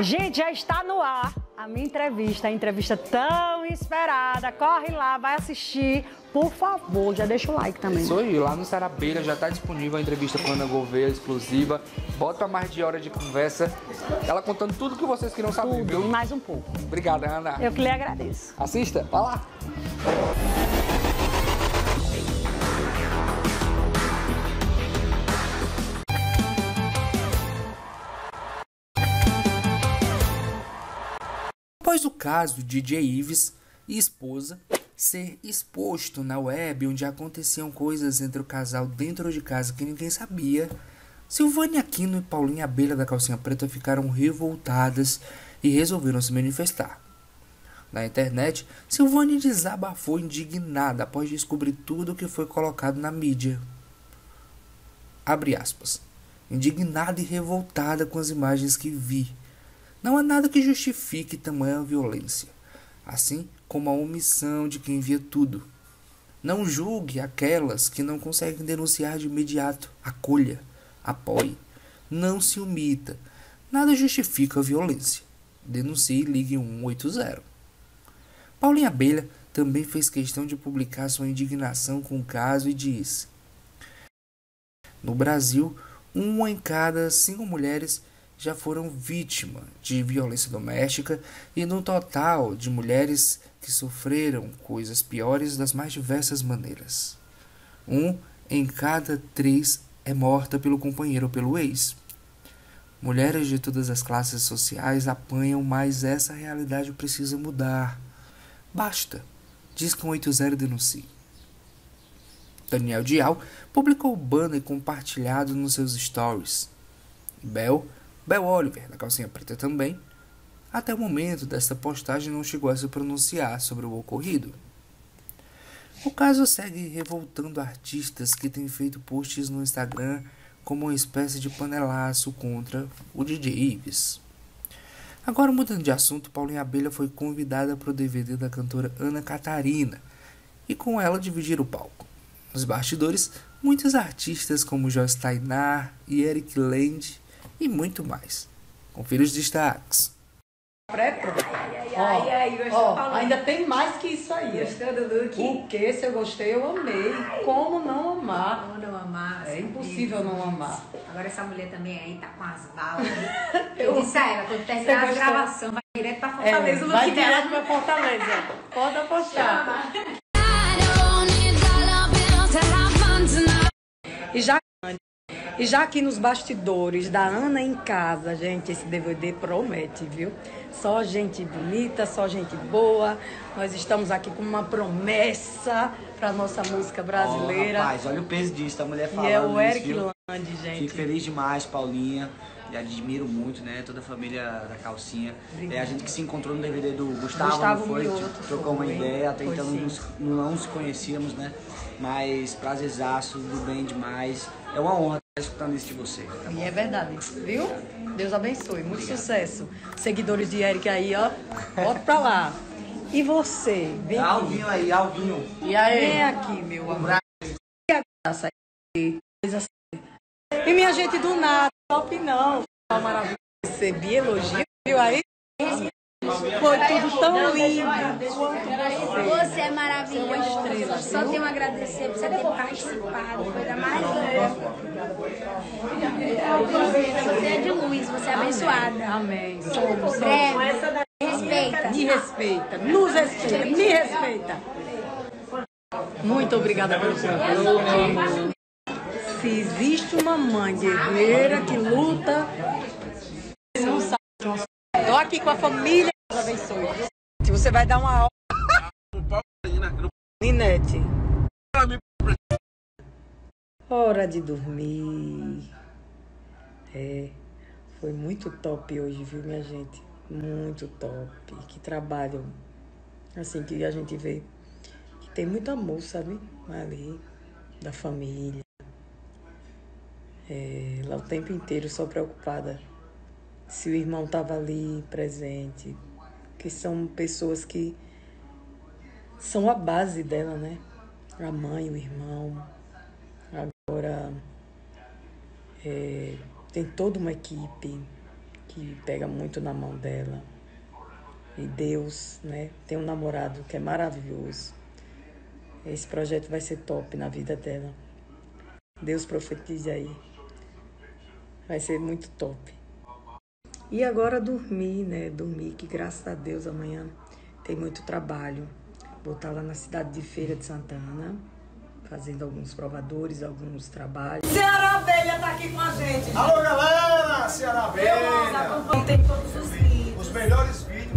Gente, já está no ar a minha entrevista, a entrevista tão esperada. Corre lá, vai assistir. Por favor, já deixa o like também. Isso aí, lá no Sarabeira já está disponível a entrevista com a Ana Gouveia, exclusiva. Bota mais de hora de conversa. Ela contando tudo que vocês queriam saber, Tudo, viu? mais um pouco. Obrigada, Ana. Eu que lhe agradeço. Assista, vai lá. Após o caso de DJ Ives e esposa ser exposto na web onde aconteciam coisas entre o casal dentro de casa que ninguém sabia, Silvânia Aquino e Paulinha Abelha da Calcinha Preta ficaram revoltadas e resolveram se manifestar. Na internet, Silvânia desabafou indignada após descobrir tudo o que foi colocado na mídia. Abre aspas. Indignada e revoltada com as imagens que vi. Não há nada que justifique tamanha violência, assim como a omissão de quem via tudo. Não julgue aquelas que não conseguem denunciar de imediato. Acolha, apoie, não se omita. Nada justifica a violência. Denuncie e ligue 180. Paulinha Abelha também fez questão de publicar sua indignação com o caso e disse: No Brasil, uma em cada cinco mulheres já foram vítimas de violência doméstica e no total de mulheres que sofreram coisas piores das mais diversas maneiras. Um em cada três é morta pelo companheiro ou pelo ex. Mulheres de todas as classes sociais apanham, mas essa realidade precisa mudar. Basta. Diz que 180 denuncie. Daniel Dial publicou o banner compartilhado nos seus stories. Bel Bel Oliver, da calcinha preta também, até o momento desta postagem não chegou a se pronunciar sobre o ocorrido. O caso segue revoltando artistas que têm feito posts no Instagram como uma espécie de panelaço contra o DJ Ives. Agora, mudando de assunto, Paulinha Abelha foi convidada para o DVD da cantora Ana Catarina e com ela dividir o palco. Nos bastidores, muitos artistas como Joyce Tainar e Eric Land e muito mais. Confira os destaques. Pré-pronto. Ai, ai, ai, Ó, ainda tem mais que isso aí. Gostou do look? O que? Se eu gostei, eu amei. Como não amar? Como não amar? É impossível não amar. Agora essa mulher também aí tá com as balas. Eu disse a ela, quando terminar a gostou? gravação, vai direto pra É, Fortaleza o vai look direto dela. pra Fortaleza. Pode apostar. E e já aqui nos bastidores da Ana em casa, gente, esse DVD promete, viu? Só gente bonita, só gente boa. Nós estamos aqui com uma promessa para nossa música brasileira. Ó, rapaz, olha o peso disso, a mulher e falando é o Eric? Land, gente. Fico feliz demais, Paulinha. E admiro muito, né? Toda a família da calcinha. É a gente que se encontrou no DVD do Gustavo, Gustavo não foi? Mioto, Trocou uma foi. ideia, até então não nos conhecíamos, né? Mas prazerzaço, do bem demais. É uma honra escutando isso de você. tá E é verdade, viu? Deus abençoe, muito sucesso. Seguidores de Eric aí, ó, bota pra lá. E você, vem. Alvinho aí, Alvinho. E aí? Vem aqui, meu amor. E assim. E minha gente do nada, top não. Tá maravilhoso. Recebi elogio, viu aí? Tão lindo você. Você é maravilhosa. Só tenho a agradecer por você ter participado. Coisa mais linda. Você é de luz, você é abençoada. Amém. Breve. Respeita. Me respeita, nos respeita, me respeita. Muito obrigada pelo seu apoio. Se existe uma mãe guerreira que luta, não sabe. Estou aqui com a família. Deus abençoe. Se você vai dar uma aula. Ninete. Hora de dormir. É, foi muito top hoje, viu, minha gente? Muito top. Que trabalho. Assim, que a gente vê que tem muito amor, sabe? Ali, da família. É, lá o tempo inteiro só preocupada se o irmão estava ali presente. Que são pessoas que são a base dela, né? A mãe, o irmão. Agora é, tem toda uma equipe que pega muito na mão dela. E Deus, né? Tem um namorado que é maravilhoso. Esse projeto vai ser top na vida dela. Deus profetize aí. Vai ser muito top. E agora dormir, né? Dormir, que graças a Deus amanhã tem muito trabalho. Vou estar lá na cidade de Feira de Santana, fazendo alguns provadores, alguns trabalhos. Ceará Abelha tá aqui com a gente. Alô, galera! Ceará Abelha! Tem todos os vídeos. Os melhores vídeos